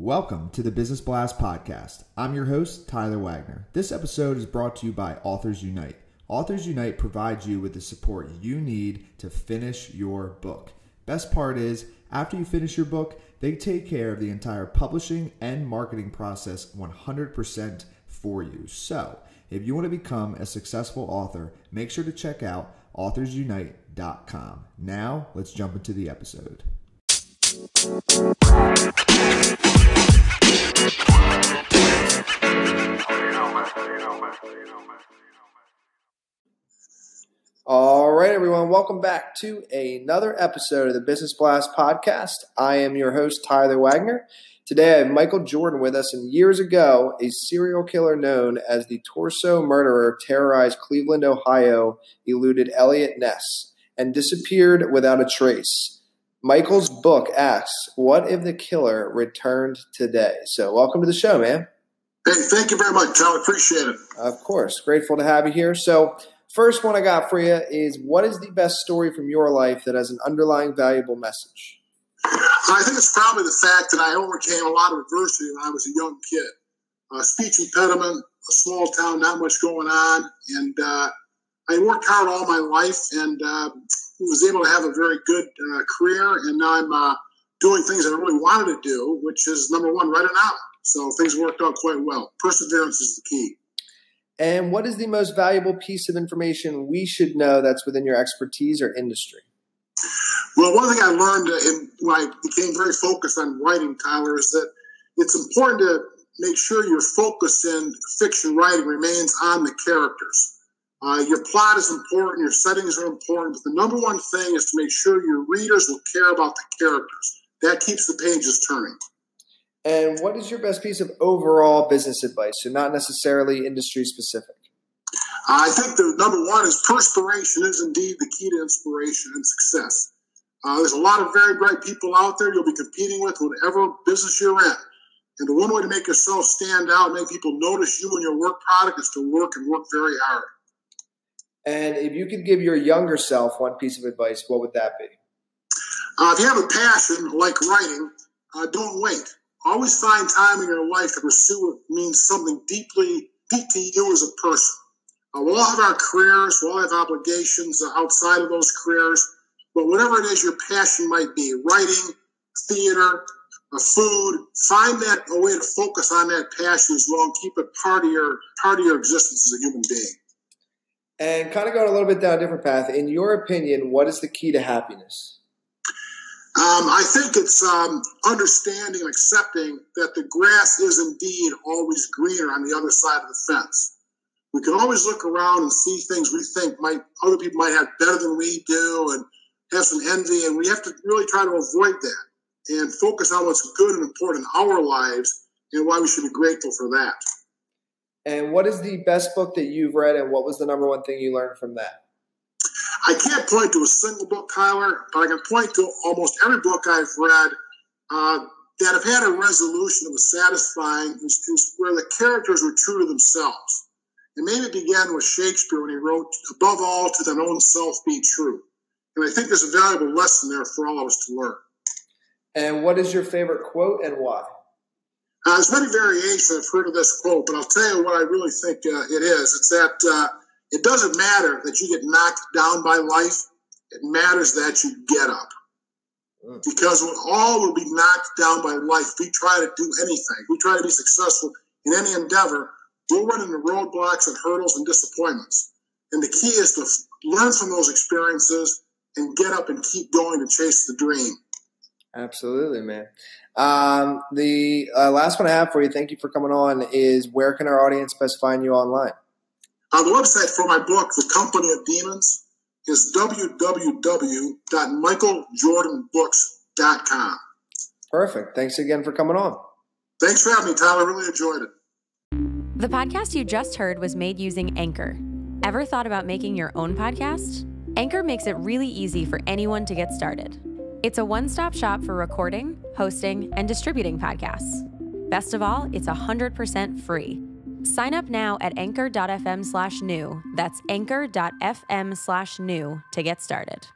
Welcome to the Business Blast Podcast. I'm your host, Tyler Wagner. This episode is brought to you by Authors Unite. Authors Unite provides you with the support you need to finish your book. Best part is, after you finish your book, they take care of the entire publishing and marketing process 100% for you. So, if you want to become a successful author, make sure to check out authorsunite.com. Now, let's jump into the episode. All right, everyone, welcome back to another episode of the Business Blast podcast. I am your host, Tyler Wagner. Today I have Michael Jordan with us, and years ago, a serial killer known as the Torso Murderer terrorized Cleveland, Ohio, eluded Eliot Ness, and disappeared without a trace. Michael's book asks, What if the killer returned today? So, welcome to the show, man. Hey, thank you very much, Tyler. Appreciate it. Of course. Grateful to have you here. So, first one I got for you is what is the best story from your life that has an underlying valuable message? I think it's probably the fact that I overcame a lot of adversity when I was a young kid. Speech impediment, a small town, not much going on, and uh, I worked hard all my life and uh, was able to have a very good uh, career. And now I'm uh, doing things I really wanted to do, which is number one, write a novel. So things worked out quite well. Perseverance is the key. And what is the most valuable piece of information we should know that's within your expertise or industry? Well, one thing I learned in, when I became very focused on writing, Tyler, is that it's important to make sure your focus in fiction writing remains on the characters. Uh, your plot is important, your settings are important, but the number one thing is to make sure your readers will care about the characters. That keeps the pages turning. And what is your best piece of overall business advice? So, not necessarily industry specific. I think the number one is perspiration is indeed the key to inspiration and success. Uh, there's a lot of very bright people out there you'll be competing with, whatever business you're in. And the one way to make yourself stand out, make people notice you and your work product, is to work and work very hard. And if you could give your younger self one piece of advice, what would that be? Uh, if you have a passion like writing, uh, don't wait. Always find time in your life to pursue what means something deeply deep to you as a person. Uh, we'll all have our careers, we'll all have obligations outside of those careers, but whatever it is your passion might be, writing, theater, uh, food, find that a way to focus on that passion as well and keep it part of your part of your existence as a human being. And kind of going a little bit down a different path. In your opinion, what is the key to happiness? Um, I think it's um, understanding and accepting that the grass is indeed always greener on the other side of the fence. We can always look around and see things we think might other people might have better than we do, and have some envy, and we have to really try to avoid that and focus on what's good and important in our lives and why we should be grateful for that. And what is the best book that you've read, and what was the number one thing you learned from that? I can't point to a single book, Tyler, but I can point to almost every book I've read uh, that have had a resolution that was satisfying, where the characters were true to themselves. And maybe it began with Shakespeare when he wrote, "Above all, to thine own self be true." And I think there's a valuable lesson there for all of us to learn. And what is your favorite quote and why? Uh, there's many variations I've heard of this quote, but I'll tell you what I really think uh, it is. It's that uh, it doesn't matter that you get knocked down by life. It matters that you get up. Mm. Because we all will be knocked down by life. We try to do anything. We try to be successful in any endeavor. We'll run into roadblocks and hurdles and disappointments. And the key is to learn from those experiences and get up and keep going to chase the dream. Absolutely, man. Um, the uh, last one I have for you, thank you for coming on, is where can our audience best find you online? The website for my book, The Company of Demons, is www.michaeljordanbooks.com. Perfect. Thanks again for coming on. Thanks for having me, Tyler. Really enjoyed it. The podcast you just heard was made using Anchor. Ever thought about making your own podcast? Anchor makes it really easy for anyone to get started. It's a one stop shop for recording, hosting, and distributing podcasts. Best of all, it's 100% free. Sign up now at anchor.fm slash new. That's anchor.fm slash new to get started.